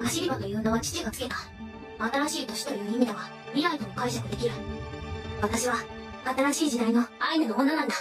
走り場という名は父がつけた。新しい年という意味では未来とも解釈できる。私は新しい時代のアイヌの女なんだ。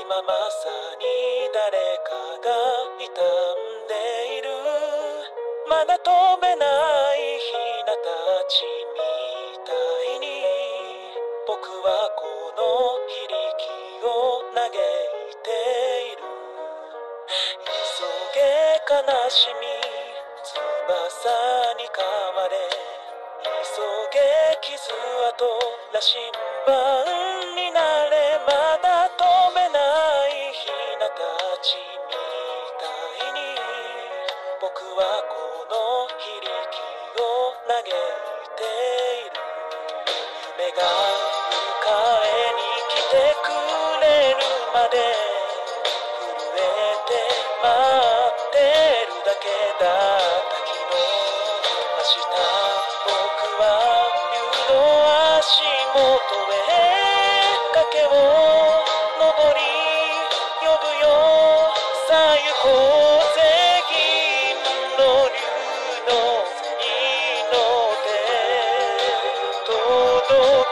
今まさに誰かが傷んでいる。まだ飛べないヒナたちみたいに。僕はこの非力を嘆いている。急げ悲しみ。翼に噛まれ。急げ傷跡羅針盤僕はこの響きを嘆いている。夢が迎えに来てくれるまで。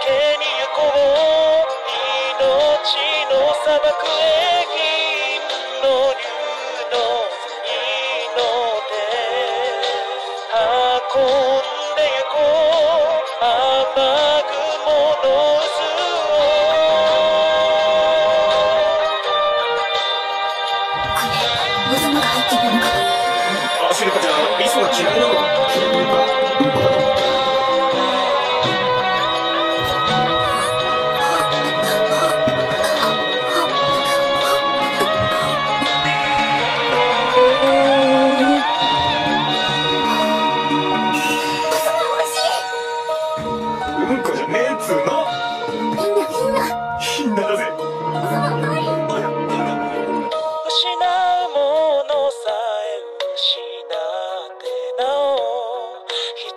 けに行こう命の砂漠へ銀の竜の背に乗って運んでゆこう雨雲の渦これ、無様が入ってるのか。アシリカちゃん、ミスが嫌いなのう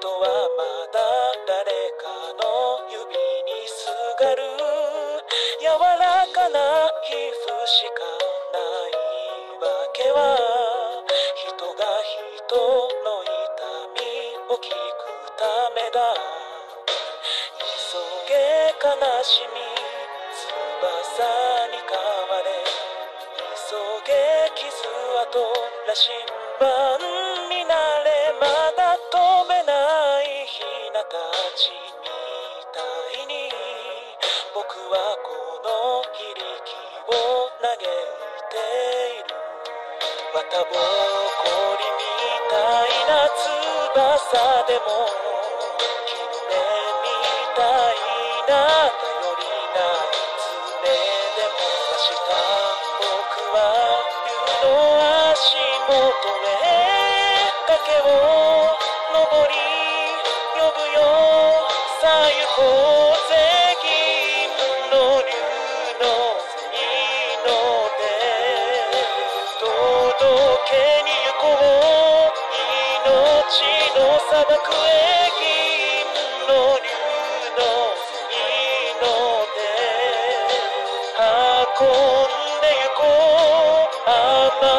はまだ誰かの指にすがる。柔らかな皮膚しかないわけは。人が人の痛みを聞くためだ。急げ悲しみ翼に噛まれ。急げ傷跡羅針盤になれ。まだ飛はこの非力を嘆いている綿ぼこりみたいな翼でも絹目みたいな頼りない爪でも明日僕は竜の足元へ運んで行こう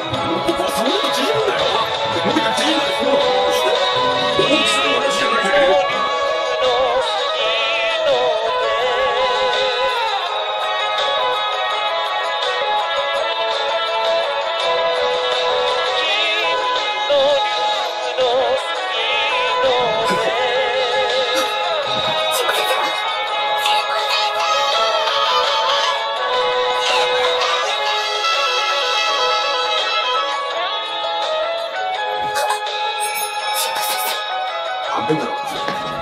そんなに縮むんだよ。腕が縮んるの大きさは、モンペラ変だろ